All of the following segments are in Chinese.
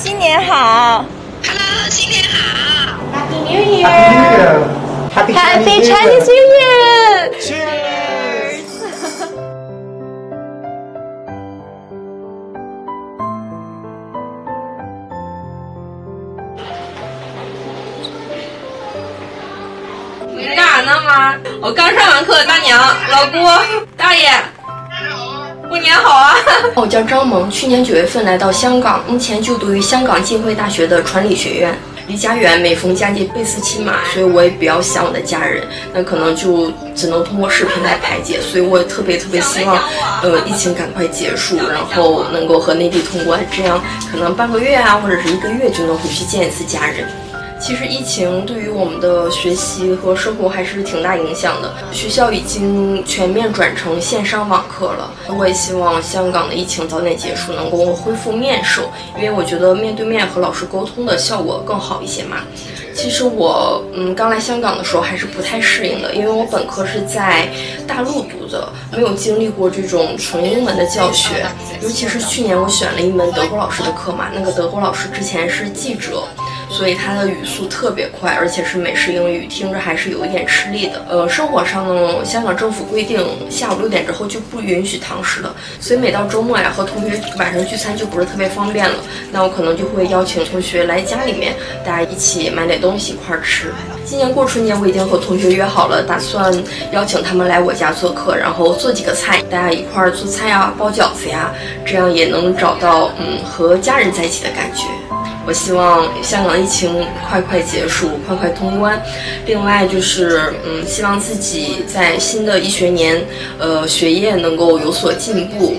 新年好！Hello，新年好！Happy New Year！Happy Chinese New Year！Cheers！你干啥呢吗？我刚上完课，大娘、老姑、大爷。过年好啊！我叫张萌，去年九月份来到香港，目前就读于香港浸会大学的传理学院。离家远，每逢佳节倍思亲嘛，所以我也比较想我的家人。那可能就只能通过视频来排解，所以我也特别特别希望，呃，疫情赶快结束，然后能够和内地通关，这样可能半个月啊，或者是一个月就能回去见一次家人。其实疫情对于我们的学习和生活还是挺大影响的。学校已经全面转成线上网课了。我也希望香港的疫情早点结束，能够恢复面授，因为我觉得面对面和老师沟通的效果更好一些嘛。其实我嗯刚来香港的时候还是不太适应的，因为我本科是在大陆读的，没有经历过这种纯英文的教学。尤其是去年我选了一门德国老师的课嘛，那个德国老师之前是记者。所以他的语速特别快，而且是美式英语，听着还是有一点吃力的。呃，生活上呢，香港政府规定下午六点之后就不允许堂食了，所以每到周末呀，和同学晚上聚餐就不是特别方便了。那我可能就会邀请同学来家里面，大家一起买点东西一块吃。今年过春节，我已经和同学约好了，打算邀请他们来我家做客，然后做几个菜，大家一块儿做菜呀，包饺子呀，这样也能找到嗯和家人在一起的感觉。我希望香港疫情快快结束，快快通关。另外就是，嗯，希望自己在新的一学年，呃，学业能够有所进步。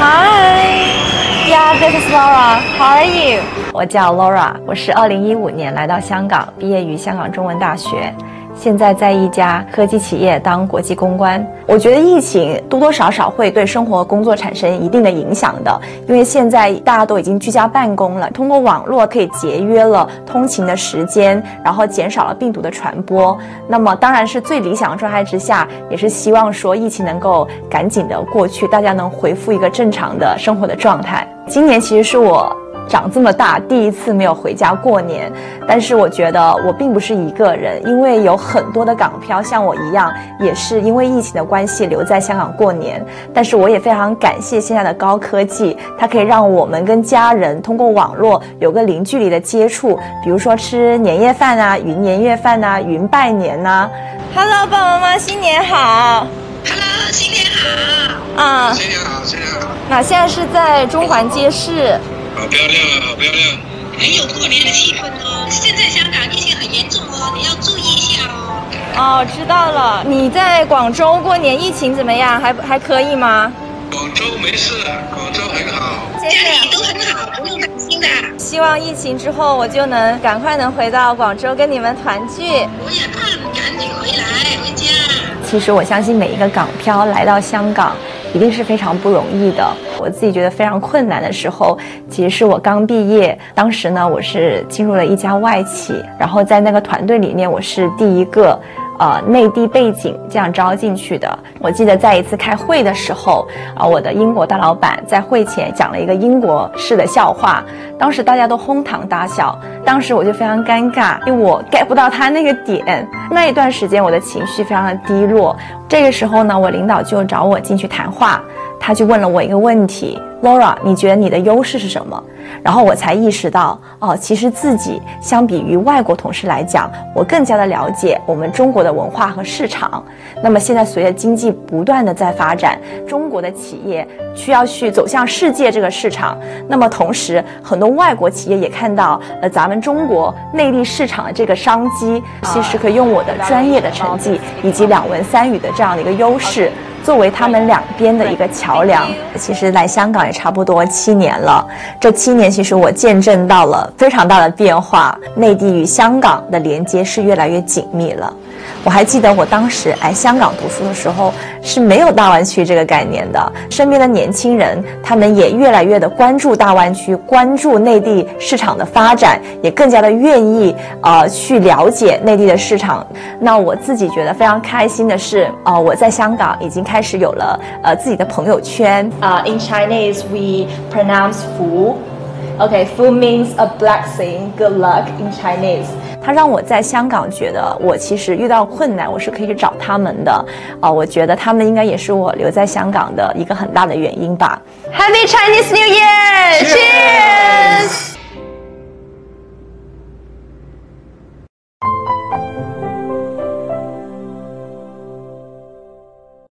Hi，Yeah，this is Laura. How are you？我叫 Laura，我是二零一五年来到香港，毕业于香港中文大学。现在在一家科技企业当国际公关，我觉得疫情多多少少会对生活工作产生一定的影响的，因为现在大家都已经居家办公了，通过网络可以节约了通勤的时间，然后减少了病毒的传播。那么当然是最理想的状态之下，也是希望说疫情能够赶紧的过去，大家能恢复一个正常的生活的状态。今年其实是我。长这么大，第一次没有回家过年，但是我觉得我并不是一个人，因为有很多的港漂像我一样，也是因为疫情的关系留在香港过年。但是我也非常感谢现在的高科技，它可以让我们跟家人通过网络有个零距离的接触，比如说吃年夜饭啊、云年夜饭呐、云拜年呐。Hello，爸爸妈妈，新年好！Hello，新年好！啊，新年好，新年好！那现在是在中环街市。好漂亮啊！好漂亮，很有过年的气氛哦。现在香港疫情很严重哦，你要注意一下哦。哦，知道了。你在广州过年疫情怎么样？还还可以吗？广州没事，广州很好，家里都很好，不用担心的。希望疫情之后我就能赶快能回到广州跟你们团聚。我也盼赶紧回来回家。其实我相信每一个港漂来到香港。一定是非常不容易的。我自己觉得非常困难的时候，其实是我刚毕业，当时呢，我是进入了一家外企，然后在那个团队里面，我是第一个。呃，内地背景这样招进去的。我记得在一次开会的时候，啊，我的英国大老板在会前讲了一个英国式的笑话，当时大家都哄堂大笑。当时我就非常尴尬，因为我 get 不到他那个点。那一段时间我的情绪非常的低落。这个时候呢，我领导就找我进去谈话，他就问了我一个问题：Laura，你觉得你的优势是什么？然后我才意识到，哦，其实自己相比于外国同事来讲，我更加的了解我们中国的文化和市场。那么现在随着经济不断的在发展，中国的企业需要去走向世界这个市场。那么同时，很多外国企业也看到，呃，咱们中国内地市场的这个商机，其实可以用我的专业的成绩以及两文三语的这样的一个优势。作为他们两边的一个桥梁，其实来香港也差不多七年了。这七年，其实我见证到了非常大的变化，内地与香港的连接是越来越紧密了。我还记得我当时来香港读书的时候是没有大湾区这个概念的，身边的年轻人他们也越来越的关注大湾区，关注内地市场的发展，也更加的愿意呃去了解内地的市场。那我自己觉得非常开心的是，呃，我在香港已经开始有了呃自己的朋友圈。啊、i n Chinese we pronounce "fu"。Okay, "fu" means a blessing, good luck in Chinese. 他让我在香港觉得，我其实遇到困难，我是可以去找他们的。啊、我觉得他们应该也是我留在香港的一个很大的原因吧。Happy Chinese New Year!